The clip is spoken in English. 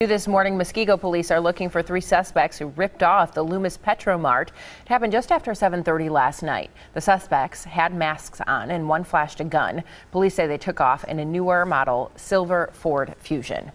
This morning, Muskego police are looking for three suspects who ripped off the Loomis Petro Mart. It happened just after 7:30 last night. The suspects had masks on and one flashed a gun. Police say they took off in a newer model silver Ford Fusion.